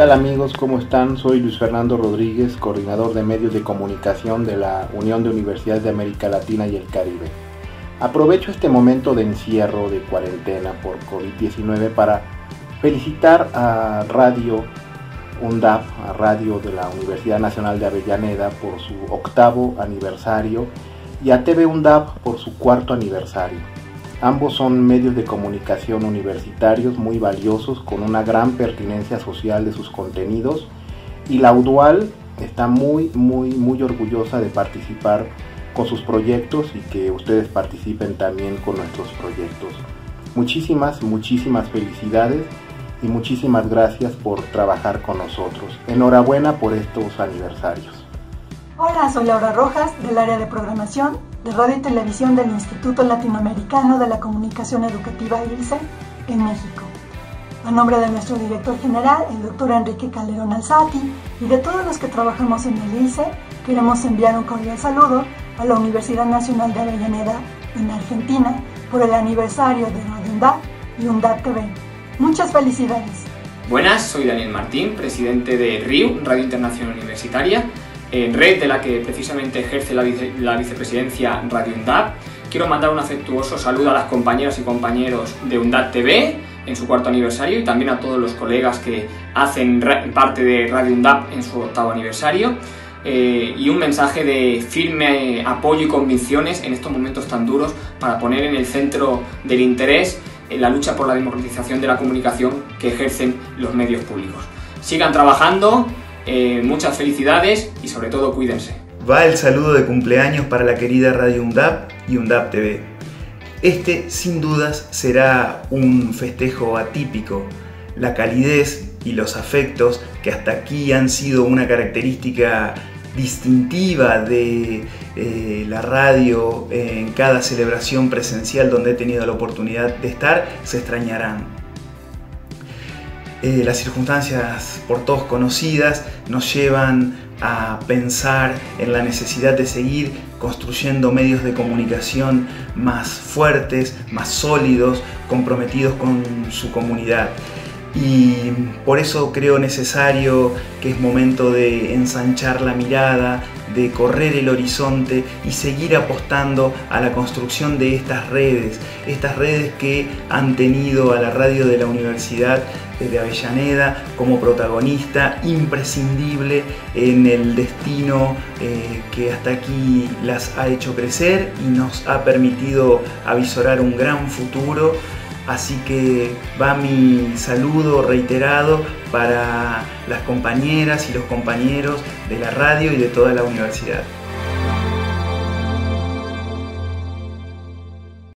tal amigos? ¿Cómo están? Soy Luis Fernando Rodríguez, coordinador de medios de comunicación de la Unión de Universidades de América Latina y el Caribe. Aprovecho este momento de encierro, de cuarentena por COVID-19 para felicitar a Radio UNDAP, a Radio de la Universidad Nacional de Avellaneda por su octavo aniversario y a TV UNDAP por su cuarto aniversario. Ambos son medios de comunicación universitarios muy valiosos con una gran pertinencia social de sus contenidos y la UDUAL está muy muy muy orgullosa de participar con sus proyectos y que ustedes participen también con nuestros proyectos. Muchísimas, muchísimas felicidades y muchísimas gracias por trabajar con nosotros. Enhorabuena por estos aniversarios. Hola, soy Laura Rojas del área de programación de Radio y Televisión del Instituto Latinoamericano de la Comunicación Educativa ILCE en México. A nombre de nuestro director general, el doctor Enrique Calderón Alzati, y de todos los que trabajamos en el ILCE, queremos enviar un cordial saludo a la Universidad Nacional de Avellaneda en Argentina por el aniversario de Radio UNDAP y UNDAP TV. Muchas felicidades. Buenas, soy Daniel Martín, presidente de RIU, Radio Internacional Universitaria en red de la que precisamente ejerce la, vicepresidencia Radio UNDAP. Quiero mandar un afectuoso saludo a las compañeras y compañeros de UNDAP TV en su cuarto aniversario y también a todos los colegas que hacen parte de Radio UNDAP en su octavo aniversario. Eh, y un mensaje de firme apoyo y convicciones en estos momentos tan duros para poner en el centro del interés en la lucha por la democratización de la comunicación que ejercen los medios públicos. Sigan trabajando, eh, muchas felicidades y sobre todo cuídense. Va el saludo de cumpleaños para la querida Radio UNDAP y UNDAP TV. Este sin dudas será un festejo atípico. La calidez y los afectos que hasta aquí han sido una característica distintiva de eh, la radio en cada celebración presencial donde he tenido la oportunidad de estar, se extrañarán. Eh, las circunstancias por todos conocidas nos llevan a pensar en la necesidad de seguir construyendo medios de comunicación más fuertes, más sólidos, comprometidos con su comunidad. Y por eso creo necesario que es momento de ensanchar la mirada, de correr el horizonte y seguir apostando a la construcción de estas redes, estas redes que han tenido a la radio de la universidad de Avellaneda como protagonista imprescindible en el destino eh, que hasta aquí las ha hecho crecer y nos ha permitido avisorar un gran futuro. Así que va mi saludo reiterado para las compañeras y los compañeros de la radio y de toda la universidad.